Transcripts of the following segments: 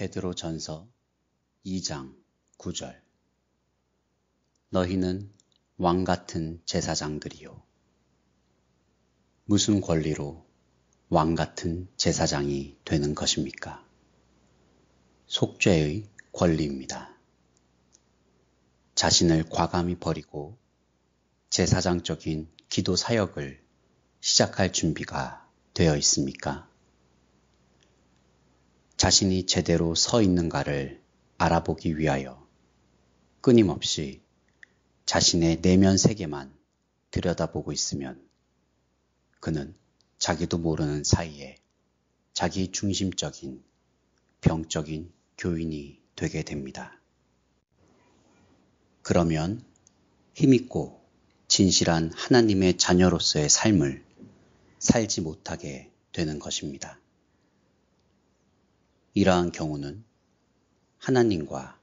베드로 전서 2장 9절 너희는 왕 같은 제사장들이요. 무슨 권리로 왕 같은 제사장이 되는 것입니까? 속죄의 권리입니다. 자신을 과감히 버리고 제사장적인 기도 사역을 시작할 준비가 되어 있습니까? 자신이 제대로 서 있는가를 알아보기 위하여 끊임없이 자신의 내면 세계만 들여다보고 있으면 그는 자기도 모르는 사이에 자기 중심적인 병적인 교인이 되게 됩니다. 그러면 힘있고 진실한 하나님의 자녀로서의 삶을 살지 못하게 되는 것입니다. 이러한 경우는 하나님과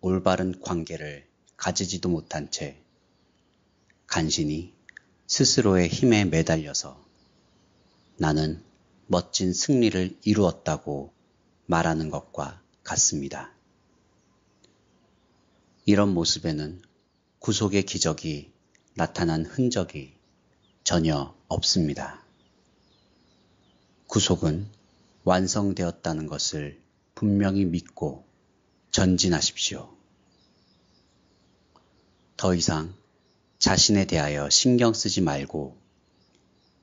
올바른 관계를 가지지도 못한 채 간신히 스스로의 힘에 매달려서 나는 멋진 승리를 이루었다고 말하는 것과 같습니다. 이런 모습에는 구속의 기적이 나타난 흔적이 전혀 없습니다. 구속은 완성되었다는 것을 분명히 믿고 전진하십시오. 더 이상 자신에 대하여 신경 쓰지 말고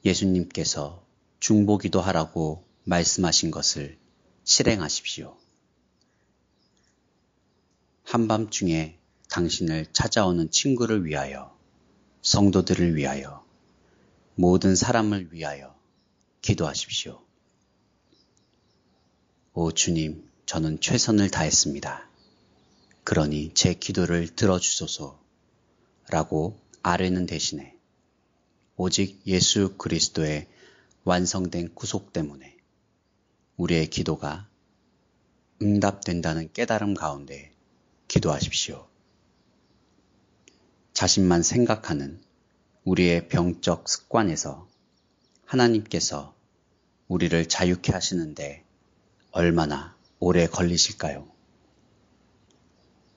예수님께서 중보기도 하라고 말씀하신 것을 실행하십시오. 한밤중에 당신을 찾아오는 친구를 위하여, 성도들을 위하여, 모든 사람을 위하여 기도하십시오. 오 주님, 저는 최선을 다했습니다. 그러니 제 기도를 들어주소서 라고 아뢰는 대신에 오직 예수 그리스도의 완성된 구속 때문에 우리의 기도가 응답된다는 깨달음 가운데 기도하십시오. 자신만 생각하는 우리의 병적 습관에서 하나님께서 우리를 자유케 하시는데 얼마나 오래 걸리실까요?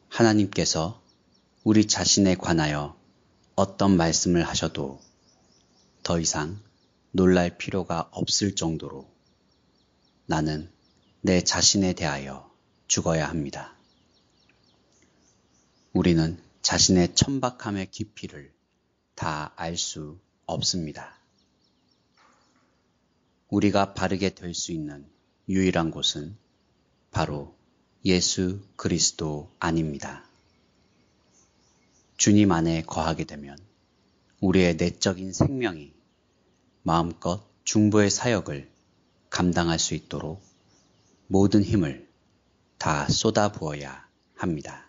하나님께서 우리 자신에 관하여 어떤 말씀을 하셔도 더 이상 놀랄 필요가 없을 정도로 나는 내 자신에 대하여 죽어야 합니다. 우리는 자신의 천박함의 깊이를 다 알 수 없습니다. 우리가 바르게 될 수 있는 유일한 곳은 바로 예수 그리스도 아닙니다. 주님 안에 거하게 되면 우리의 내적인 생명이 마음껏 중보의 사역을 감당할 수 있도록 모든 힘을 다 쏟아 부어야 합니다.